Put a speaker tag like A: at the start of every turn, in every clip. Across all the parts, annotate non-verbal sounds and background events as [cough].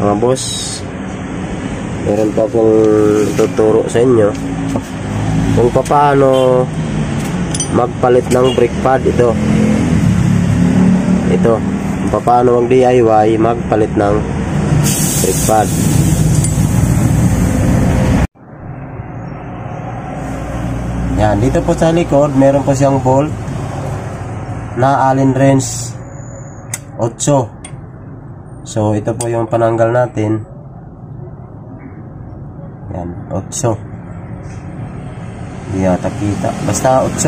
A: mga boss meron pa pong tuturo sa inyo kung paano magpalit ng brake pad. Ito. Ito. Kung paano mag DIY magpalit ng brake pad. Yan dito po sa likod meron po siyang bolt na Allen wrench 8 so ito po yung pananggal natin. Yan 8 hindi yata kita. Basta 8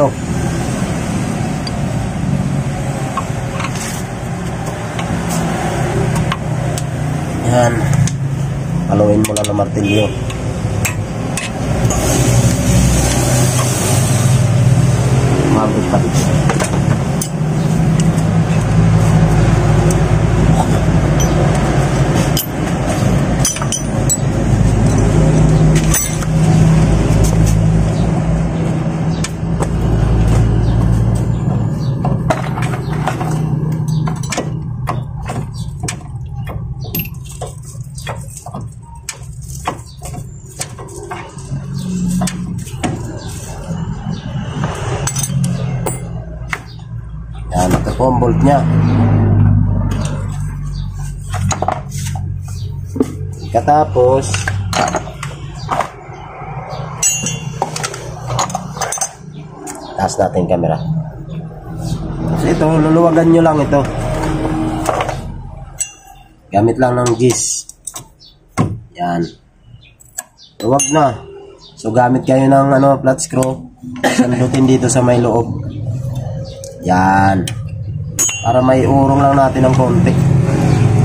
A: yan. Haluin mo lang ng martilyo mabot pa Yan, ito po ang bolt niya. Katapos, taas natin camera. So ito, luluwagan nyo lang ito. Gamit lang ng gis. Yan. Luwag na. So gamit kayo ng ano, flat screw. Sandutin dito sa may loob. Yan. Para may urong lang natin ng konti.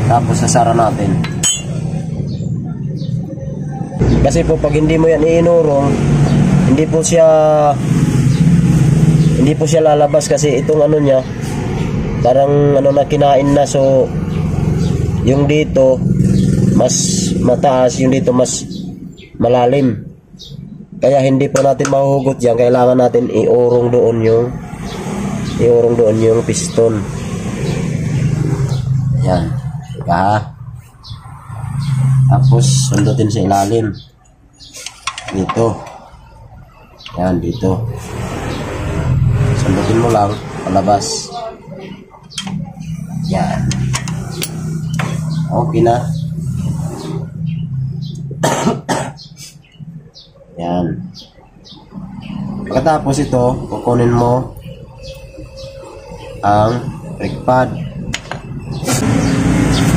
A: Tapos sasara natin. Kasi po pag hindi mo yan iinurong, hindi po siya hindi po siya lalabas kasi itong ano niya parang ano na kinain na so yung dito mas mataas yung dito mas malalim kaya hindi po natin mahuhugot yan kailangan natin iurong doon yung iurong doon yung piston yan. Diba tapos sundutin sa ilalim. Dito. Yan dito. Sundutin mo lang palabas. Yan. Okay na. [coughs] Yan. Pagkatapos ito kukunin mo ang brake pad.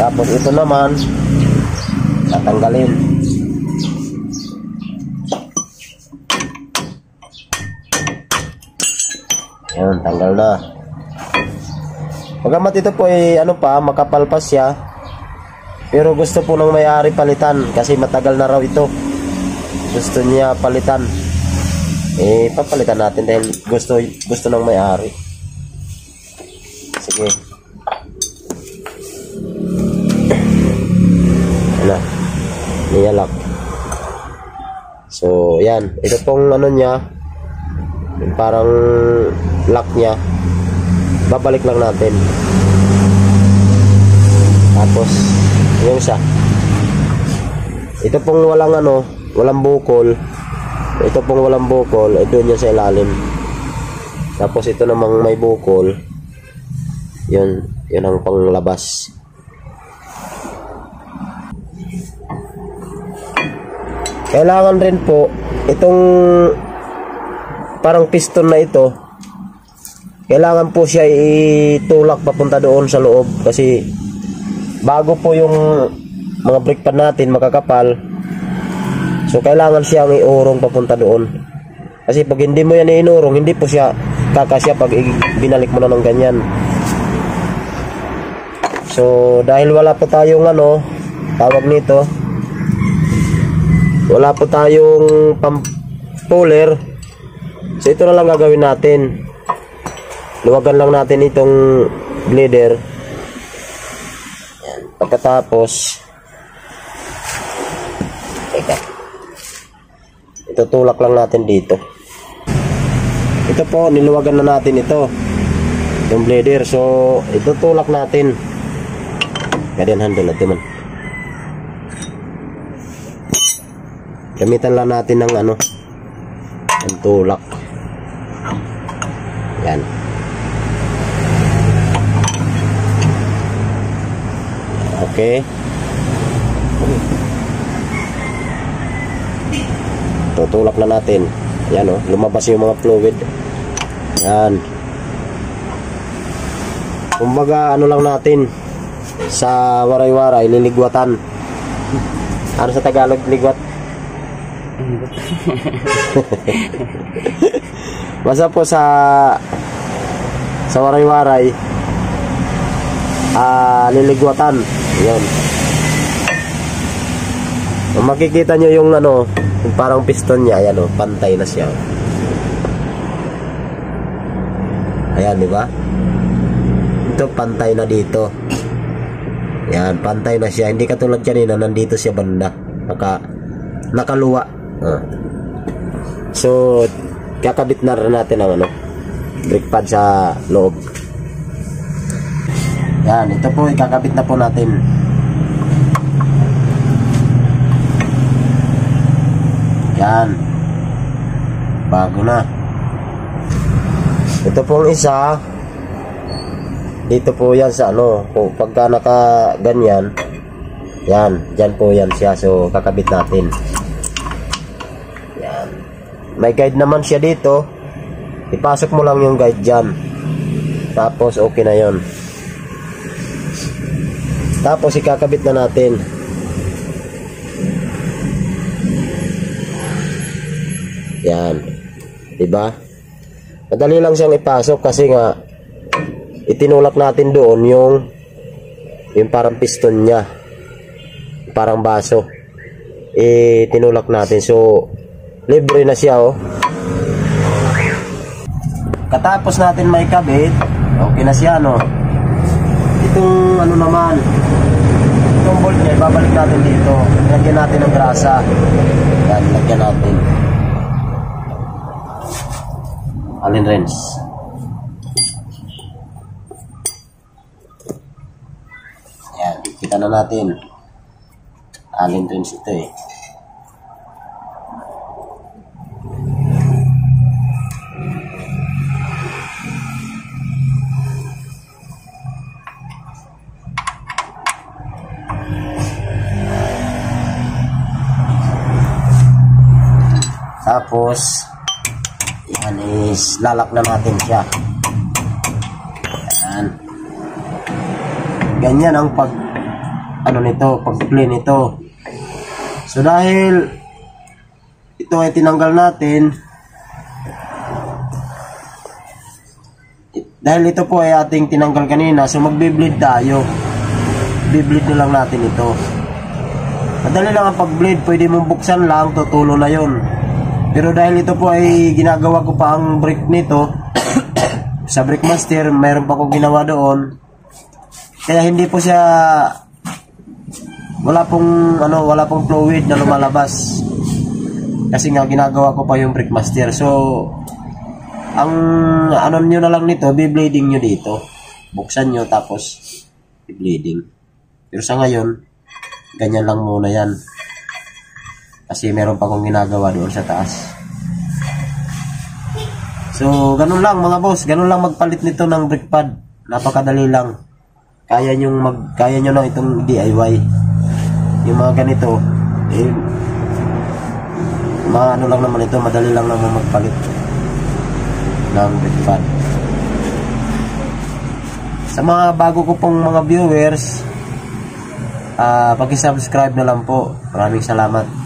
A: Tapos ito naman tatanggalin. Yan, tanggal na. Pagamat ito po ay ano pa, makapal pa siya. Pero gusto po ng may-ari palitan kasi matagal na raw ito. Gusto niya palitan. Eh, papalitan natin dahil gusto gusto ng may-ari. Ano? Niyalak. So, yan. Ito pong ano niya, parang lock niya. Babalik lang natin. Tapos, yung isa. Ito pong walang ano, walang bukol. Ito pong walang bukol, doon yan sa ilalim. Tapos ito namang may bukol. Yun, yun ang panglabas. Kailangan rin po itong parang piston na ito. Kailangan po siya itulak papunta doon sa loob kasi bago po yung mga brake pad natin makakapal. So kailangan siyang iurong papunta doon. Kasi pag hindi mo yan inurong, hindi po siya kakasya pag binalik mo na ng ganyan. So, dahil wala po tayong ano, tawag nito, wala po tayong pump puller. So, ito na lang gagawin natin. Luwagan lang natin itong glider. Yan. Pagkatapos, teka, itutulak lang natin dito. Ito po, niluwagan na natin ito. Yung blader. So, itutulak natin. Kadian handle natin man. Gamitan lang natin ng ano, ng tulak. Yan. Okay. Tutulak na natin. Yan o, lumabas yung mga fluid. Yan. Kumbaga, ano lang natin, sa waray-waray, liligwatan. Ano sa Tagalog, ligwat? [laughs] Basta po sa sa waray-waray, ah, liligwatan. Yan. Kung makikita nyo yung ano, yung parang piston niya, ayan o, pantay na siya. Ayan, di ba? Ito, pantay na dito. Yan, pantay na siya. Hindi katulad kanina, nandito siya banda. Naka, nakaluwa. Ah. So, kakabit na rin natin ang ano, brake pad sa loob. Yan, ito po, ikakabit na po natin. Yan. Bago na. Ito pong isa, dito po yan sa ano, kung pagka naka ganyan, yan, dyan po yan siya. So, kakabit natin. May guide naman siya dito. Ipasok mo lang yung guide dyan. Tapos, okay na yon Tapos, ikakabit na natin. Yan. Diba? Madali lang siyang ipasok kasi nga itinulak natin doon yung yung parang piston niya. Parang baso. Eh, tinulak natin. So, libre na siya, oh. Katapos natin may kabit, okay na siya, no? Itong, ano naman, itong bolt niya, babalik natin dito. Lagyan natin ng grasa. Yan, lagyan natin. Allen wrench. Yan, kita na natin. Allen wrench ito eh. Tapos, yan is lalak na natin siya. Yan. Ganyan ang pag ano nito, pag play nito. So dahil ito ay tinanggal natin dahil ito po ay ating tinanggal kanina so magbe-bleed tayo. Bibleed na lang natin ito. Madali lang ang pag-bleed, pwede mong buksan lang, tutulo na yon. Pero dahil ito po ay ginagawa ko pa ang brake nito [coughs] sa brake master, mayroon pa akong ginawa doon. Kaya hindi po siya wala pong ano, wala pong fluid na lumalabas. Kasi nga ginagawa ko pa yung brake master. So ang ano niyo na lang nito, bi-bleeding niyo dito. Buksan niyo tapos i-bleeding. Pero sa ngayon, ganyan lang muna yan. Kasi meron pa akong ginagawa doon sa taas. So, ganun lang mga boss. Ganun lang magpalit nito ng brake pad. Napakadali lang. Kaya nyo mag, kaya nyo lang itong DIY. Yung mga ganito, eh, mga ano lang naman ito, madali lang naman magpalit ng brake pad. Sa mga bago ko pong mga viewers, uh, pag-subscribe na lang po. Maraming salamat.